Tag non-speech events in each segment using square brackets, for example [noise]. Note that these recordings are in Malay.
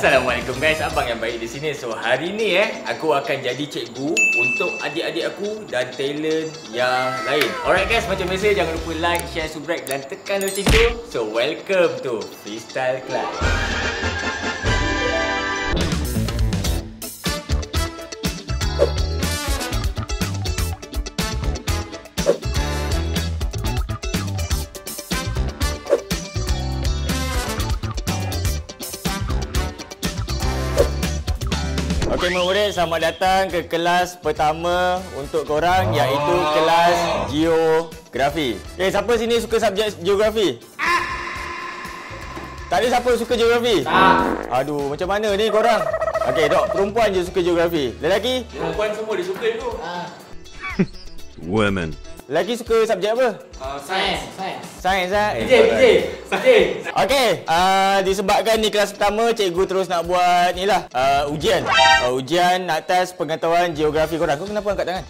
Assalamualaikum guys, abang yang baik di sini. So hari ni eh, aku akan jadi cikgu untuk adik-adik aku dan talent yang lain. Alright guys, macam biasa jangan lupa like, share, subscribe dan tekan loceng tu. So welcome to Freestyle Class. Okey murid, selamat datang ke kelas pertama untuk korang iaitu kelas geografi. Okey, siapa sini suka subjek geografi? Tak ada siapa suka geografi? Tak. Aduh, macam mana ni korang? Okey, dok, perempuan je suka geografi. Lelaki? Perempuan semua dia suka tu. Women. Lelaki suka subjek apa? Uh, sains. Sains. Sains ah. PJ, PJ. PJ. Okey, uh, disebabkan ni kelas pertama, cikgu terus nak buat ni lah, uh, ujian. Uh, ujian atas pengetahuan geografi korang. Kau kenapa angkat tangan?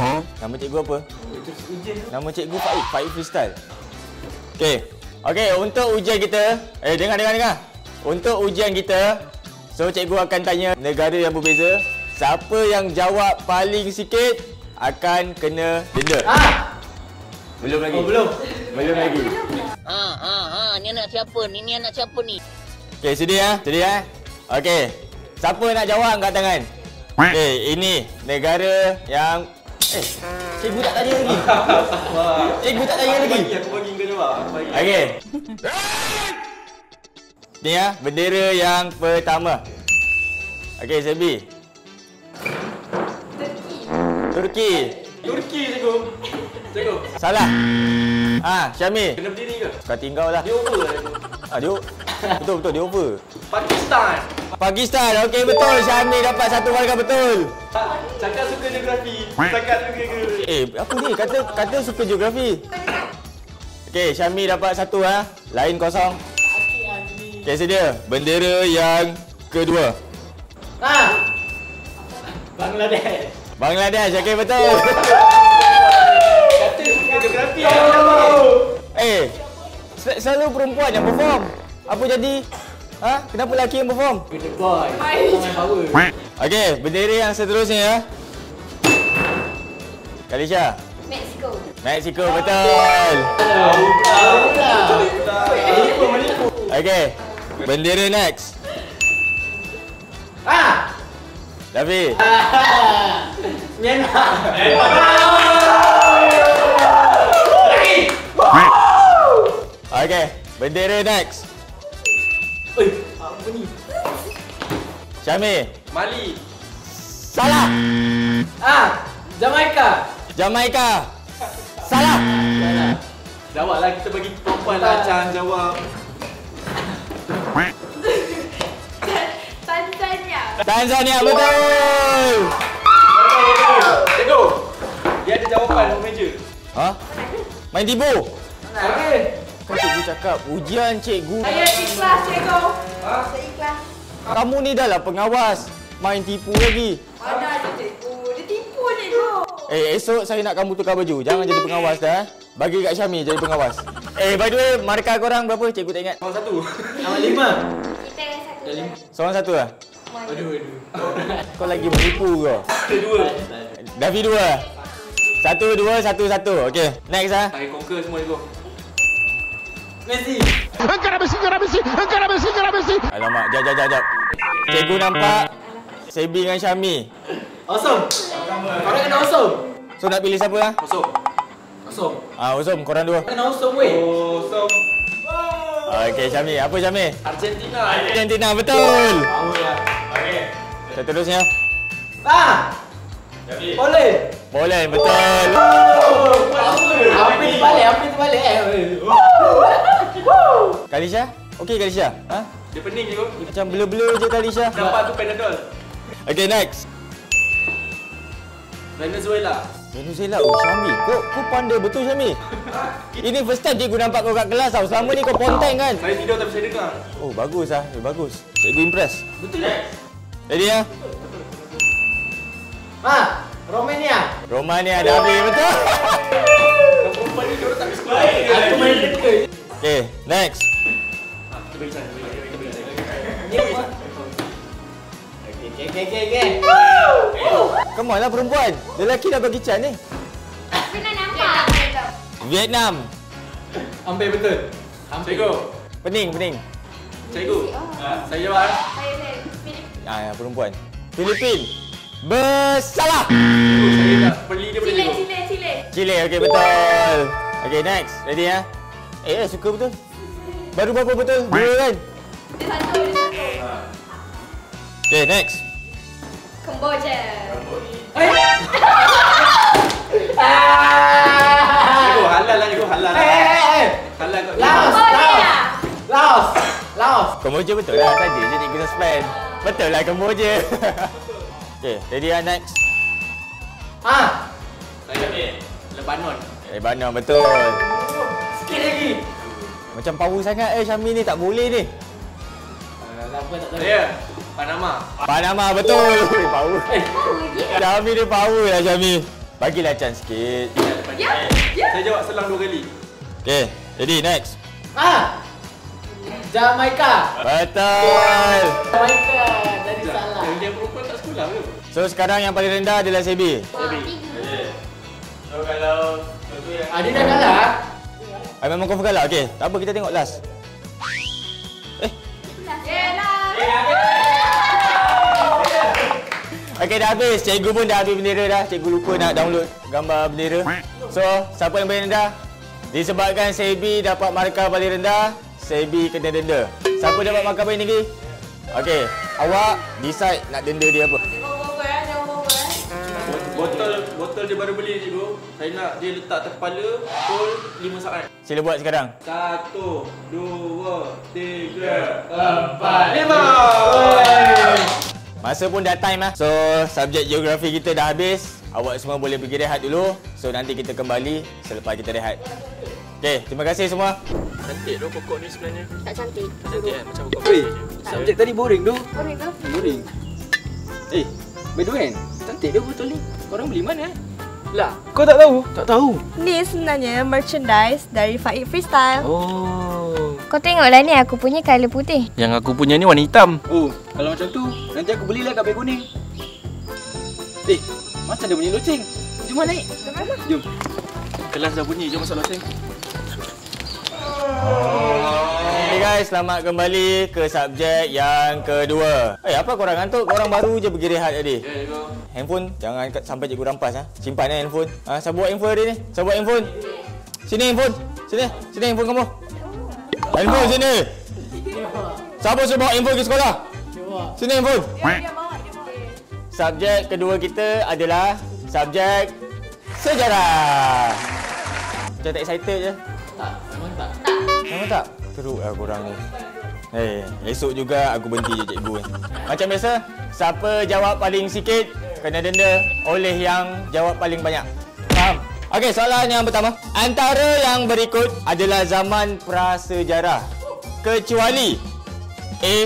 Huh? Nama cikgu apa? Nama cikgu Faik, Faik Freestyle. Okey. Okey, untuk ujian kita, eh dengar dengar dengar. Untuk ujian kita, so cikgu akan tanya negara yang berbeza. Siapa yang jawab paling sikit akan kena denda. Ah. Belum lagi. Oh, belum. Belum lagi. Ha ha ha ni anak siapa ni ni anak siapa ni Okey, sedia ya. Sedia ya. Okey. Siapa nak jawab angkat tangan? Okey, ini negara yang Eh, cikgu tak tanya lagi. [laughs] Cikgu tak tanya lagi. Aku bagi kau jawab. Aku bagi. Okey. Ni ya, bendera yang pertama. Okey, Sebi. Turki. Turki cikgu. Cikgu. Salah. Ah, Syami. Kena berdiri ke? Kau tinggal lah. Dia over lah cikgu. Ah, dia betul betul dia over. Pakistan. Pakistan. Okey, betul. Syami dapat satu markah betul. Tak, cakap suka geografi. Cakap suka ke? Eh, apa ni? Kata kata suka geografi. Okey, Syami dapat satu ha. Lain kosong. Okey, sedia. Bendera yang kedua. Ah. Bangladesh. Bangladesh. Okey, betul. Eh, sel- selalu perempuan yang perform. Apa jadi? Ha? Kenapa lelaki yang perform? Boy. Okey, bendera yang seterusnya ya. Kalisha. Mexico. Mexico, betul. Okey. Bendera next. David. Myanmar. Okey. Bendera next. Oi, apa ni? Mali. Salah. Ah. Jamaika. Jamaika. Salah. Jawablah kita bagi perempuan lah Chan jawab. Tanzania. Tanzania betul. Cikgu. Dia ada jawapan di meja. Ha? Main tibu. Okey. Kan cikgu cakap ujian cikgu. Saya ikhlas, cikgu. Ha? Saya ikhlas. Kamu ni dah lah pengawas. Main tipu lagi. Mana ada cikgu? Dia tipu cikgu. Eh, esok saya nak kamu tukar baju. Jangan jadi pengawas dah. eh. Bagi kat Syami jadi pengawas. Eh, by the way, markah korang berapa? Cikgu tak ingat. Nombor satu. Nombor lima. Kita yang satu. lima. Seorang satu lah? Aduh, aduh. Kau lagi menipu ke? Ada dua. Davi dua. Satu, dua, satu, satu. Okey, next ah. Saya conquer semua cikgu. Messi. Alamak, jap, jap, jap, jap. Cikgu nampak Sebi dengan Syami. Awesome. Korang kena awesome. So nak pilih siapa ah? Awesome. Awesome. Ah, Usum, korang dua. Kena awesome weh. Awesome. Okey, Syami. Apa Syami? Argentina. Argentina, betul. Power lah. Okey. Seterusnya. Ah. Boleh. Boleh, betul. Apa tu balik? Apa tu balik eh? Kalisha? Okey, Kalisha. Ha? Dia pening cikgu. Macam blur-blur je Kalisha. Nampak tu Panadol. Okey, next. Venezuela. Venezuela. Oh, Syami. Kau, kau pandai betul, Syami. Ini first time cikgu nampak kau kat kelas tau. Selama ni kau ponteng kan? Saya tidur tapi saya dengar. Oh, bagus ah. Eh, bagus. Cikgu impress. Betul tak? Ready ya? Ah, Romania. Romania dah habis betul. Perempuan ni dia tak sekolah. Aku main. Okay, next. Kita bagi sana. Okay, okay, okay. Come on lah perempuan. Lelaki dah bagi can ni. Nak nampak. Vietnam. Hampir betul. Hampir. Cikgu. Pening, pening. Cikgu. Oh. Saya jawab. eh. Saya, saya. Filip. Ah, ya, perempuan. Filipin. Bersalah. Cikgu, saya tak dia boleh Chile. Chile, Chile. Chile, okey betul. Okey, next. Ready ya? Eh, eh, suka betul. Baru berapa betul? Dua kan? Dia satu, dia satu. Okey, next. Kemboja. Cikgu, halal lah cikgu, halal lah. Eh, eh, eh. Halal kat Laos. Laos. Laos. Laos. Kemboja betul lah tadi je cikgu suspend. Betul lah Kemboja. [laughs] Okey, ready ya next. Ah. Saya ambil Lebanon. Lebanon betul. Sikit lagi. Macam power sangat eh Syami ni tak boleh ni. Alah, apa tak tahu. Saya Panama. Panama betul. Ui, power. Eh, Syami ni power lah Syami. Bagilah chance sikit. Ya, ya. saya jawab selang dua kali. Okey, ready next. Ah. Jamaika. Betul. Jamaika. Tadi salah. Dia perempuan tak sekolah ke? So sekarang yang paling rendah adalah Sebi. Tiga. So kalau Contoh yang Ah, dia dah kalah. Ah, memang kau kalah. Okey, tak apa kita tengok last. Okey dah habis. Cikgu pun dah habis bendera dah. Cikgu lupa nak download gambar bendera. So, siapa yang paling rendah? Disebabkan Sebi dapat markah paling rendah, Sebi kena denda. Siapa dapat markah paling tinggi? Okey, awak decide nak denda dia apa. Botol botol dia baru beli cikgu. Saya nak dia letak atas kepala pukul 5 saat. Sila buat sekarang. Satu, dua, tiga, Empat. lima. Masa pun dah time lah. So, subjek geografi kita dah habis. Awak semua boleh pergi rehat dulu. So, nanti kita kembali selepas kita rehat. Okey, terima kasih semua. Cantik tu pokok ni sebenarnya. Tak cantik. Cantik kan macam pokok. Weh, subjek tadi boring tu. Boleh ke? Boring. Eh, by the way, cantik dia botol ni. Korang beli mana eh? Lah, kau tak tahu? Tak tahu. Ni sebenarnya merchandise dari Faik Freestyle. Oh. Kau tengoklah ni aku punya colour putih. Yang aku punya ni warna hitam. Oh, kalau macam tu, nanti aku belilah kat beg kuning. Eh, macam dia bunyi loceng. Jom naik. Jom. Kelas dah bunyi, jom masuk guys, selamat kembali ke subjek yang kedua. Eh, apa korang ngantuk? Korang baru je pergi rehat tadi. Ya, cikgu. Handphone jangan sampai cikgu rampas ha. Simpan eh handphone. Ha, siapa buat handphone dia ni? Siapa buat handphone? Sini handphone. Sini. Sini handphone kamu. Handphone sini. Siapa suruh bawa handphone ke sekolah? Sini handphone. Subjek kedua kita adalah subjek sejarah. Macam tak excited je. Tak, memang tak. Memang tak? Teruk lah korang ni. Eh, esok juga aku berhenti je cikgu ni. Macam biasa, siapa jawab paling sikit, kena denda oleh yang jawab paling banyak. Faham? Okey, soalan yang pertama. Antara yang berikut adalah zaman prasejarah. Kecuali A.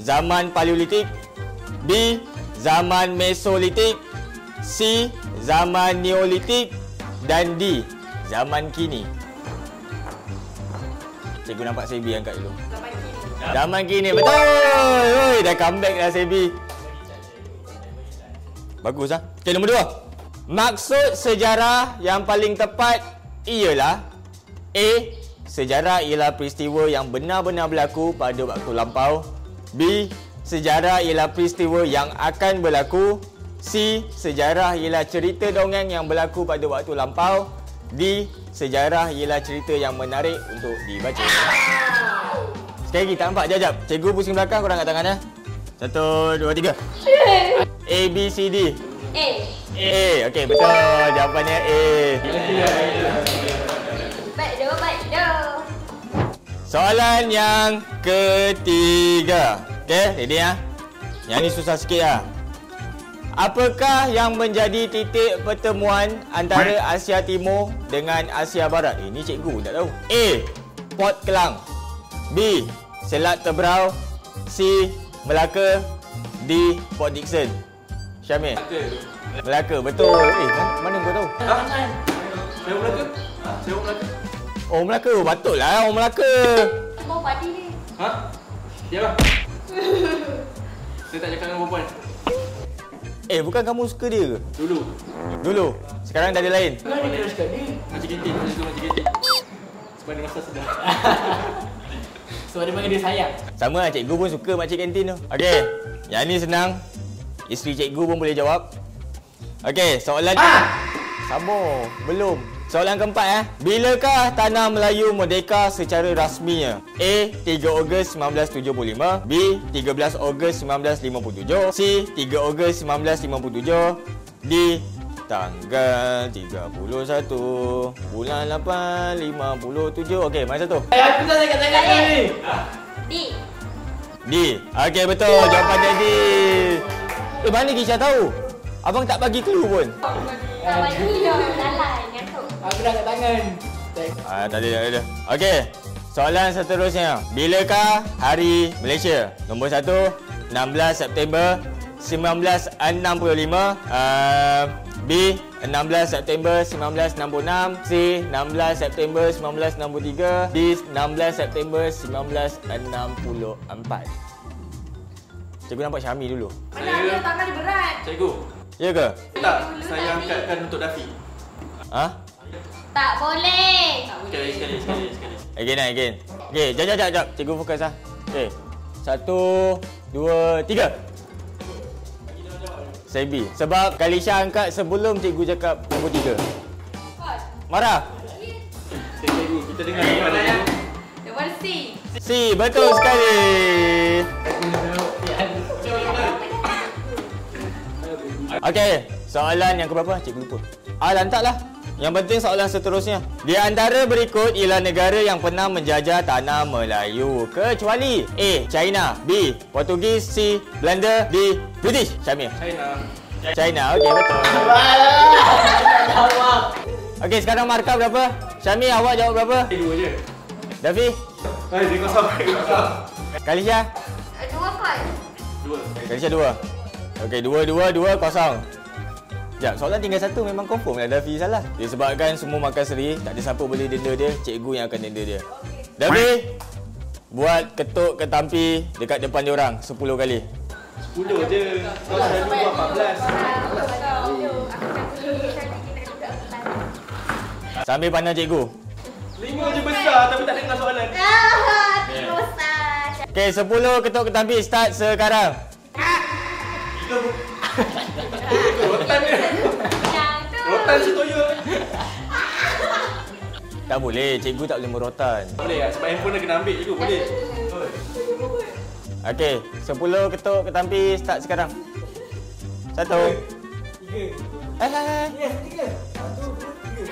Zaman Paleolitik B. Zaman Mesolitik C. Zaman Neolitik dan D. Zaman kini. Cikgu nampak Sebi angkat dulu. Zaman kini. Betul. Oi, dah comeback dah Sebi. Bagus ah. Okey, nombor dua. Maksud sejarah yang paling tepat ialah A. Sejarah ialah peristiwa yang benar-benar berlaku pada waktu lampau. B. Sejarah ialah peristiwa yang akan berlaku. C. Sejarah ialah cerita dongeng yang berlaku pada waktu lampau. D. Sejarah ialah cerita yang menarik untuk dibaca. Sekali lagi tak nampak jap-jap. Cikgu pusing belakang korang angkat tangan ya. Satu, dua, tiga. A, B, C, D. Eh, A. Okey, betul. Jawapannya A. baik dah, baik dah. Soalan yang ketiga. Okey, ready ya? Yang ni susah sikit lah. Apakah yang menjadi titik pertemuan antara Asia Timur dengan Asia Barat? Eh, ni cikgu tak tahu. A. Port Kelang. B. Selat Tebrau. C. Melaka. D. Port Dickson. Syamil. Melaka, betul. Eh, mana, mana kau tahu? Ha? Saya Melaka? Ha? Saya orang Melaka? Oh, Melaka. Patutlah orang Melaka. Mau padi ni. Ha? Diam lah. Saya tak cakap dengan perempuan. Eh, bukan kamu suka dia ke? Dulu. Dulu. Sekarang dah ada lain. Mana dia cakap dia? Macam genting. Saya suka macam genting. Sebab dia rasa sedap. [laughs] Sebab dia panggil dia sayang. Sama lah, cikgu pun suka makcik kantin tu. Okey, yang ni senang. Isteri cikgu pun boleh jawab. Okey, soalan... Ah! Sabar, belum. Soalan keempat eh. Bilakah Tanah Melayu merdeka secara rasminya? A. 3 Ogos 1975 B. 13 Ogos 1957 C. 3 Ogos 1957 D. Tanggal 31 Bulan 8 57 Okey, mana satu? Eh, aku tak cakap tangan kau ni. D. D. Okey betul jawapan dia D. Eh mana Kisha tahu? Abang tak bagi clue pun. Tak bagi dah. Lalai. Ngantuk. Aku dah kat tangan. Ah tak ada tak ada. Okey. Soalan seterusnya. Bilakah hari Malaysia? Nombor 1 16 September 1965 uh, B 16 September 1966 C 16 September 1963 D 16 September 1964 Cikgu nampak Syami dulu Mana dia tangan dia berat. Cikgu. Ya ke? Tak, saya angkatkan untuk Dafi. Ha? Tak boleh. Sekali, sekali, sekali, sekali. Again lah, again. Okay, jap, jap, jap, jap. Cikgu fokus lah. Okay. Satu, dua, tiga. Saya B. Sebab Kalisha angkat sebelum cikgu cakap nombor tiga. Marah? Okay, cikgu, kita dengar ya. Nombor C. C. Betul sekali. Okay. Soalan yang keberapa? Cikgu lupa. Ah, lantaklah. Yang penting soalan seterusnya. Di antara berikut ialah negara yang pernah menjajah tanah Melayu. Kecuali A. China B. Portugis C. Belanda D. British Syamil China. China, okey betul. Okey, sekarang markah berapa? Syami, awak jawab berapa? Eh, dua je. Dafi? Hai, dia kosong. Kalisha? Dua kot. Dua. Kalisha dua. Okey, dua, dua, dua, kosong. Sekejap, soalan tinggal satu memang confirm lah Dafi salah. Disebabkan semua makan seri, tak ada siapa boleh denda dia, cikgu yang akan denda dia. Dafi, buat ketuk ketampi dekat depan dia orang 10 kali. Sepuluh je. Kalau saya dulu buat 14. Sambil pandang cikgu. Lima je besar tapi tak dengar soalan. Ah, terusan. Okey, 10 ketuk ketampi start sekarang. Rotan dia. Rotan si toyo. Tak boleh, cikgu tak boleh merotan. Tak boleh lah. Sebab handphone dia kena ambil cikgu. Boleh. Okey, 10 ketuk ketampi start sekarang. Satu. Tiga. Eh, eh, eh. Tiga. Satu, tiga.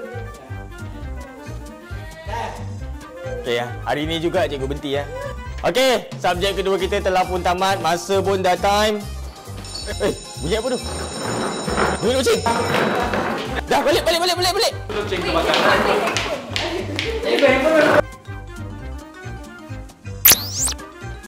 [laughs] Okey ya. Hari ini juga cikgu berhenti ya. Okey, subjek kedua kita telah pun tamat. Masa pun dah time. Eh, bunyi apa tu? Bunyi kucing. Dah balik balik balik balik balik. Cek kebakaran. Cikgu, handphone